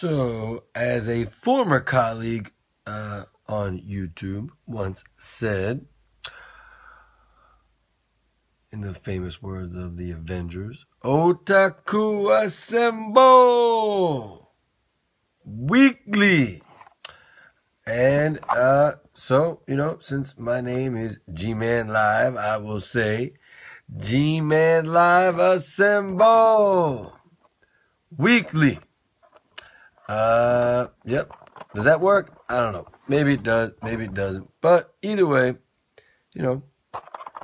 So, as a former colleague uh, on YouTube once said, in the famous words of the Avengers, Otaku Assemble! Weekly! And uh, so, you know, since my name is G Man Live, I will say G Man Live Assemble! Weekly! Uh, yep. Does that work? I don't know. Maybe it does. Maybe it doesn't. But either way, you know,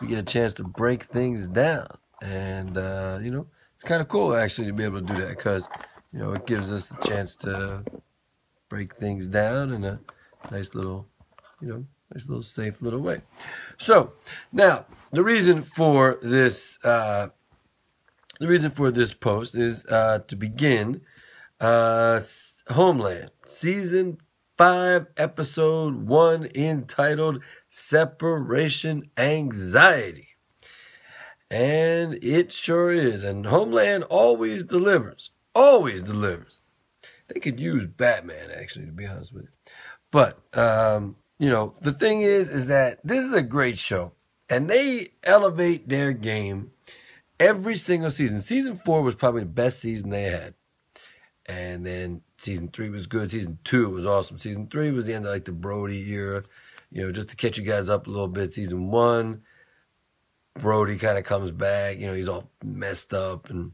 we get a chance to break things down, and uh, you know, it's kind of cool actually to be able to do that because you know it gives us a chance to break things down in a nice little, you know, nice little safe little way. So now the reason for this, uh, the reason for this post is uh, to begin uh, Homeland, season five, episode one, entitled Separation Anxiety. And it sure is. And Homeland always delivers. Always delivers. They could use Batman, actually, to be honest with you. But, um, you know, the thing is, is that this is a great show. And they elevate their game every single season. Season four was probably the best season they had and then season three was good. Season two was awesome. Season three was the end of like the Brody era, you know, just to catch you guys up a little bit. Season one, Brody kind of comes back. You know, he's all messed up and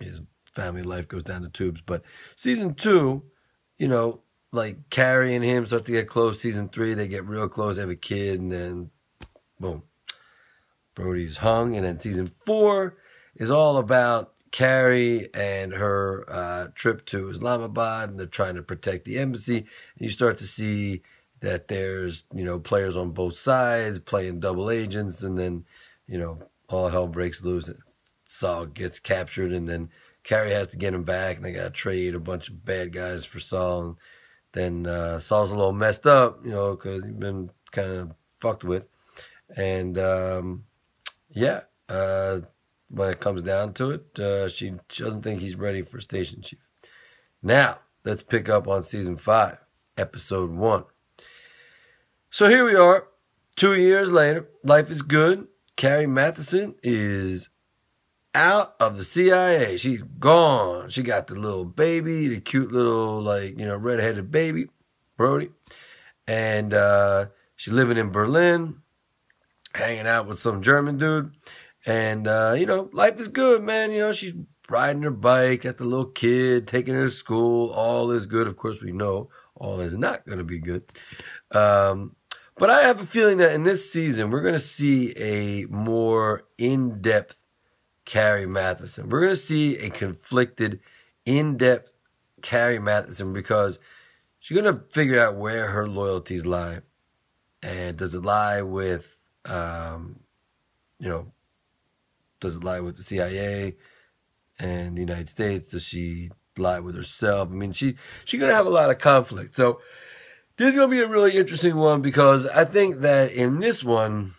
his family life goes down the tubes. But season two, you know, like Carrie and him start to get close. Season three, they get real close, they have a kid, and then boom, Brody's hung. And then season four is all about Carrie and her uh, trip to Islamabad, and they're trying to protect the embassy. And you start to see that there's you know players on both sides playing double agents, and then you know all hell breaks loose. Saul gets captured, and then Carrie has to get him back, and they got to trade a bunch of bad guys for Saul. And then uh, Saul's a little messed up, you know, because he's been kind of fucked with, and um, yeah. Uh, when it comes down to it, uh, she, doesn't think he's ready for station chief. Now, let's pick up on season five, episode one. So here we are, two years later. Life is good. Carrie Mathison is out of the CIA. She's gone. She got the little baby, the cute little, like, you know, redheaded baby, Brody. And uh, she's living in Berlin, hanging out with some German dude. And, uh, you know, life is good, man. You know, she's riding her bike, got the little kid, taking her to school. All is good. Of course, we know all is not going to be good. Um, but I have a feeling that in this season, we're going to see a more in depth Carrie Mathison. We're going to see a conflicted, in depth Carrie Mathison because she's going to figure out where her loyalties lie. And does it lie with, um, you know, does it lie with the CIA and the United States? Does she lie with herself? I mean, she she's gonna have a lot of conflict. So this is gonna be a really interesting one because I think that in this one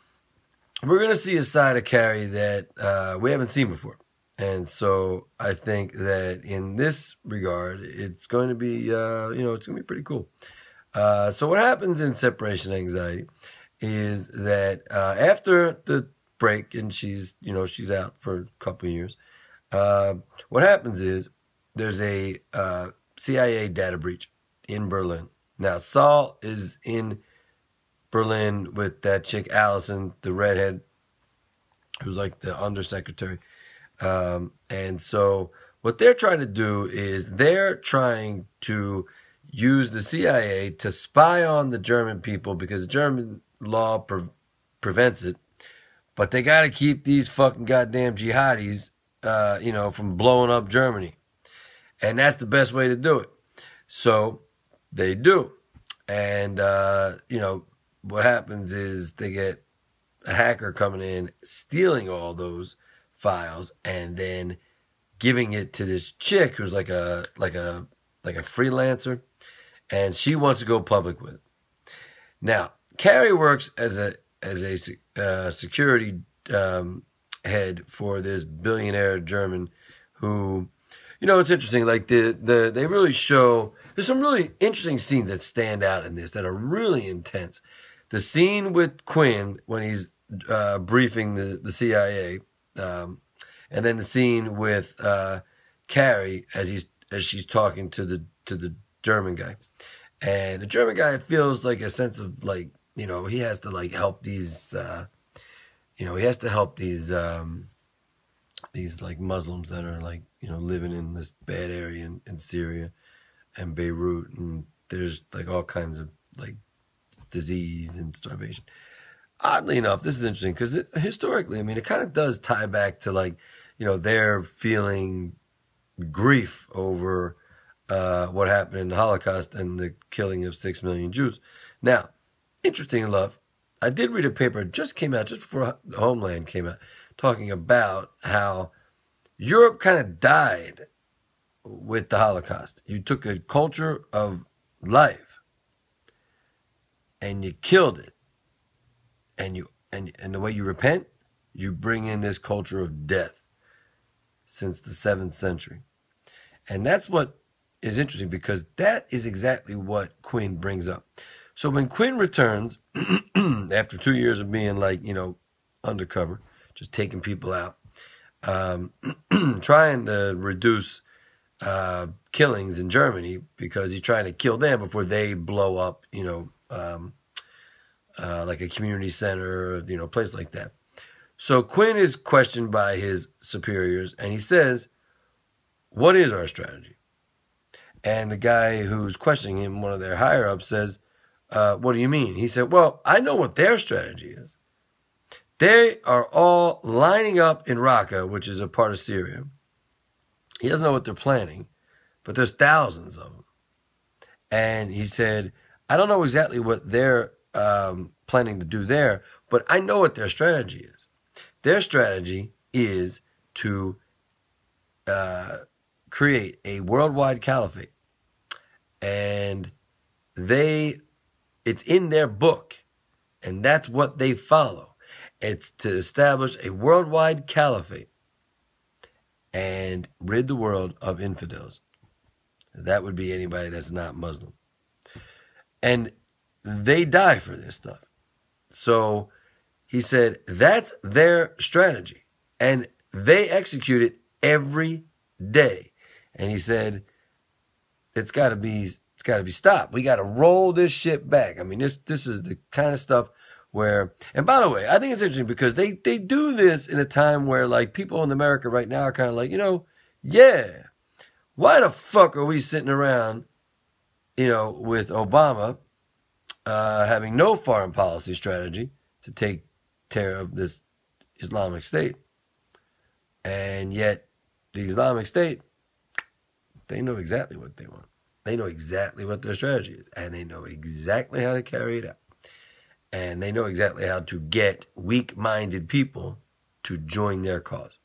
we're gonna see a side of Carrie that uh, we haven't seen before. And so I think that in this regard, it's going to be, uh, you know, it's to be pretty cool. Uh, so what happens in separation anxiety is that uh, after the break and she's you know she's out for a couple years. Uh, what happens is there's a uh, CIA data breach in Berlin. Now Saul is in Berlin with that chick Allison, the redhead, who's like the undersecretary. Um, and so what they're trying to do is they're trying to use the CIA to spy on the German people because German law pre- prevents it but they got to keep these fucking goddamn jihadis, uh, you know, from blowing up Germany. And that's the best way to do it. So they do. And, uh, you know, what happens is they get a hacker coming in, stealing all those files, and then giving it to this chick who's like a like a like a freelancer, and she wants to go public with it. Now, Carrie works as a as a uh, security um, head for this billionaire German who you know, it's interesting. Like the the they really show. There's some really interesting scenes that stand out in this that are really intense. The scene with Quinn when he's uh, briefing the the CIA, um, and then the scene with uh, Carrie as he's as she's talking to the to the German guy, and the German guy feels like a sense of like you know he has to like help these uh, you know he has to help these um, these like Muslims that are like you know living in this bad area in, in Syria and Beirut and there's like all kinds of like disease and starvation. Oddly enough, this is interesting because historically, I mean, it kind of does tie back to like, you know, they're feeling grief over uh, what happened in the Holocaust and the killing of six million Jews. Now, interesting enough, I did read a paper just came out just before Homeland came out, talking about how Europe kind of died with the Holocaust. You took a culture of life and you killed it. And you and and the way you repent, you bring in this culture of death since the 7th century. And that's what is interesting because that is exactly what Quinn brings up. So when Quinn returns after 2 years of being like, you know, undercover, just taking people out, um, trying to reduce uh, killings in Germany because he's trying to kill them before they blow up, you know, um, uh, like a community center, you know, place like that. So Quinn is questioned by his superiors, and he says, "What is our strategy?" And the guy who's questioning him, one of their higher ups, says, uh, "What do you mean?" He said, "Well, I know what their strategy is. They are all lining up in Raqqa, which is a part of Syria." He doesn't know what they're planning, but there's thousands of them. And he said, I don't know exactly what they're um, planning to do there, but I know what their strategy is. Their strategy is to uh, create a worldwide caliphate. And they, it's in their book, and that's what they follow. It's to establish a worldwide caliphate and rid the world of infidels. That would be anybody that's not Muslim. And they die for this stuff. So he said that's their strategy. And they execute it every day. And he said, it's gotta be it's gotta be stopped. We gotta roll this shit back. I mean, this this is the kind of stuff where and by the way i think it's interesting because they they do this in a time where like people in america right now are kind of like you know yeah why the fuck are we sitting around you know with obama uh, having no foreign policy strategy to take care of this islamic state and yet the islamic state they know exactly what they want they know exactly what their strategy is and they know exactly how to carry it out and they know exactly how to get weak minded people to join their cause.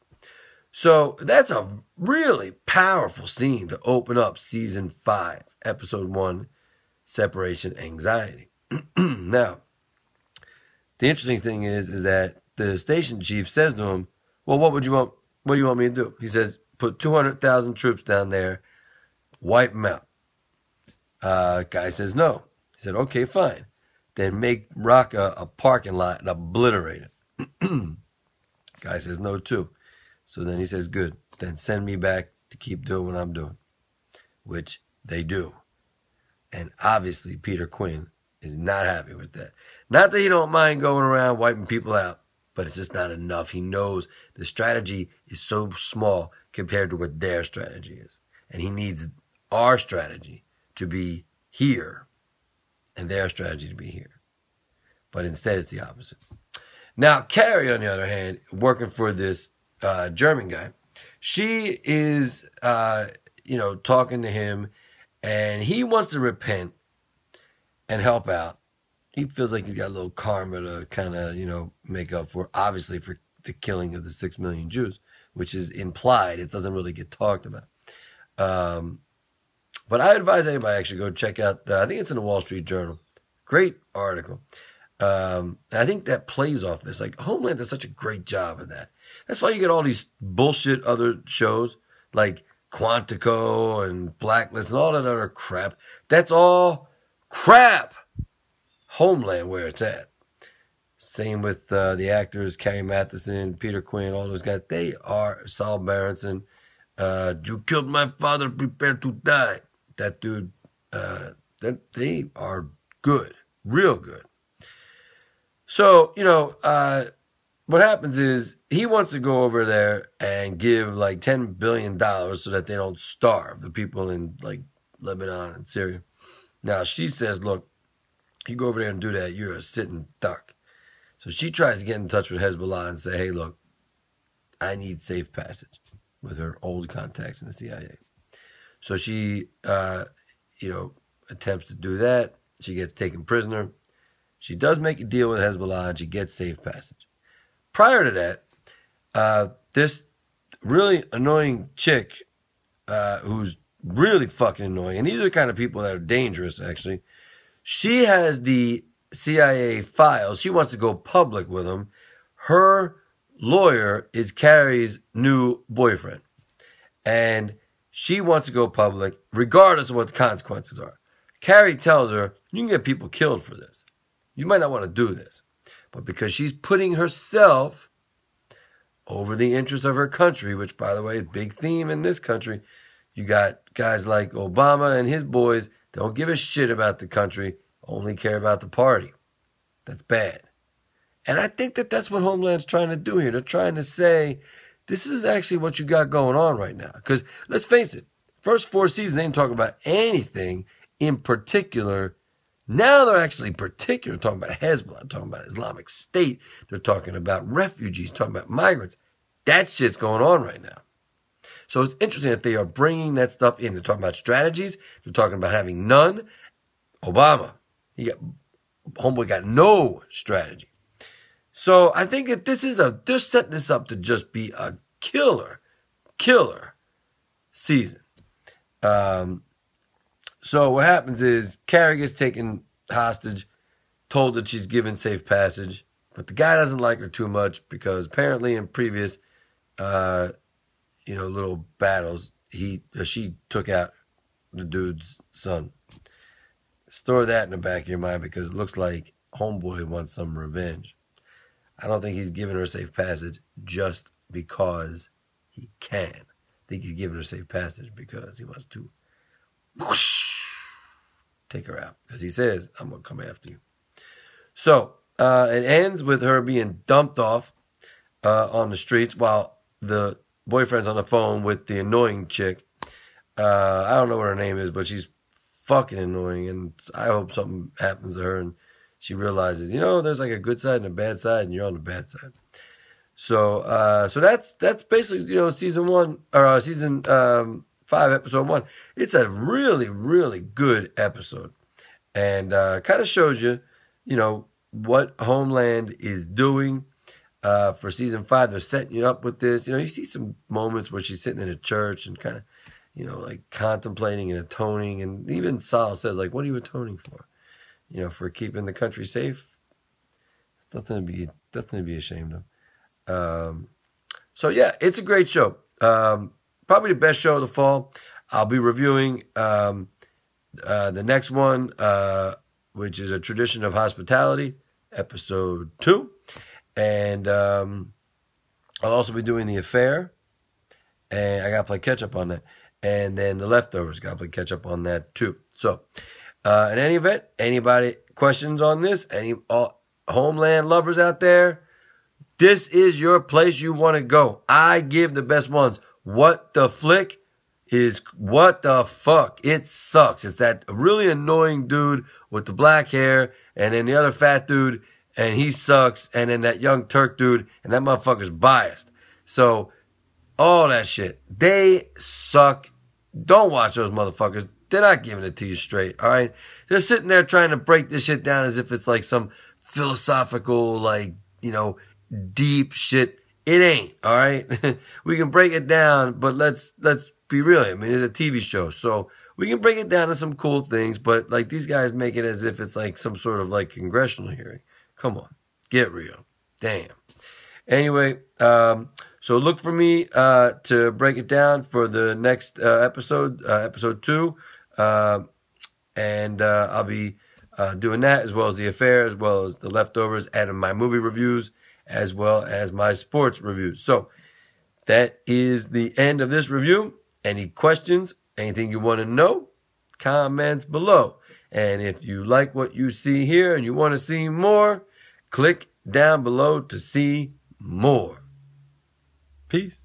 So that's a really powerful scene to open up season five, episode one separation anxiety. now, the interesting thing is, is that the station chief says to him, Well, what would you want? What do you want me to do? He says, Put 200,000 troops down there, wipe them out. Uh, guy says, No. He said, Okay, fine then make Raqqa a parking lot and obliterate it. Guy says no too. So then he says, good. Then send me back to keep doing what I'm doing, which they do. And obviously, Peter Quinn is not happy with that. Not that he don't mind going around wiping people out, but it's just not enough. He knows the strategy is so small compared to what their strategy is. And he needs our strategy to be here and their strategy to be here. But instead, it's the opposite. Now, Carrie, on the other hand, working for this uh, German guy, she is, uh, you know, talking to him, and he wants to repent and help out. He feels like he's got a little karma to kind of, you know, make up for, obviously, for the killing of the six million Jews, which is implied. It doesn't really get talked about. Um, but I advise anybody actually go check out. Uh, I think it's in the Wall Street Journal. Great article. Um, and I think that plays off this. Like Homeland does such a great job of that. That's why you get all these bullshit other shows like Quantico and Blacklist and all that other crap. That's all crap. Homeland where it's at. Same with uh, the actors, Carrie Mathison, Peter Quinn, all those guys. They are Saul Berenson. Uh, you killed my father, prepare to die. That dude, uh, that they are good, real good. So, you know, uh, what happens is he wants to go over there and give like $10 billion so that they don't starve the people in like Lebanon and Syria. Now, she says, look, you go over there and do that, you're a sitting duck. So she tries to get in touch with Hezbollah and say, hey, look, I need safe passage with her old contacts in the CIA. So she, uh, you know, attempts to do that. She gets taken prisoner. She does make a deal with Hezbollah and she gets safe passage. Prior to that, uh, this really annoying chick uh, who's really fucking annoying, and these are the kind of people that are dangerous, actually. She has the CIA files. She wants to go public with them. Her lawyer is Carrie's new boyfriend. And she wants to go public regardless of what the consequences are. Carrie tells her, You can get people killed for this. You might not want to do this. But because she's putting herself over the interests of her country, which, by the way, is a big theme in this country, you got guys like Obama and his boys don't give a shit about the country, only care about the party. That's bad. And I think that that's what Homeland's trying to do here. They're trying to say, this is actually what you got going on right now. Because let's face it, first four seasons, they didn't talk about anything in particular. Now they're actually particular talking about Hezbollah, talking about Islamic State. They're talking about refugees, talking about migrants. That shit's going on right now. So it's interesting that they are bringing that stuff in. They're talking about strategies. They're talking about having none. Obama, he got homeboy got no strategy. So I think that this is a they're setting this up to just be a killer, killer season. Um, so what happens is Carrie gets taken hostage, told that she's given safe passage, but the guy doesn't like her too much because apparently in previous, uh, you know, little battles, he she took out the dude's son. Store that in the back of your mind because it looks like Homeboy wants some revenge. I don't think he's giving her safe passage just because he can. I think he's giving her safe passage because he wants to whoosh, take her out. Because he says, I'm going to come after you. So uh, it ends with her being dumped off uh, on the streets while the boyfriend's on the phone with the annoying chick. Uh, I don't know what her name is, but she's fucking annoying. And I hope something happens to her and she realizes, you know, there's like a good side and a bad side, and you're on the bad side. So, uh, so that's that's basically you know season one or uh, season um, five, episode one. It's a really really good episode, and uh, kind of shows you, you know, what Homeland is doing. Uh, for season five, they're setting you up with this. You know, you see some moments where she's sitting in a church and kind of, you know, like contemplating and atoning. And even Saul says, like, what are you atoning for? You know, for keeping the country safe. Nothing to be nothing to be ashamed of. Um, so yeah, it's a great show. Um, probably the best show of the fall. I'll be reviewing um, uh, the next one, uh, which is a tradition of hospitality, episode two, and um, I'll also be doing the affair, and I got to play catch up on that, and then the leftovers got to play catch up on that too. So uh, in any event, anybody questions on this? Any uh, homeland lovers out there? This is your place you want to go. I give the best ones. What the flick is what the fuck? It sucks. It's that really annoying dude with the black hair, and then the other fat dude, and he sucks, and then that young Turk dude, and that motherfucker's biased. So, all that shit. They suck. Don't watch those motherfuckers. They're not giving it to you straight, all right? They're sitting there trying to break this shit down as if it's like some philosophical, like, you know, deep shit. It ain't, all right? we can break it down, but let's let's be real. I mean, it's a TV show, so we can break it down to some cool things, but like these guys make it as if it's like some sort of like congressional hearing. Come on, get real. Damn. Anyway, um, So look for me uh, to break it down for the next uh, episode, uh, episode two, and uh, I'll be uh, doing that as well as the affair, as well as the leftovers, and my movie reviews, as well as my sports reviews. So that is the end of this review. Any questions? Anything you want to know? Comments below. And if you like what you see here and you want to see more, click down below to see more. Peace.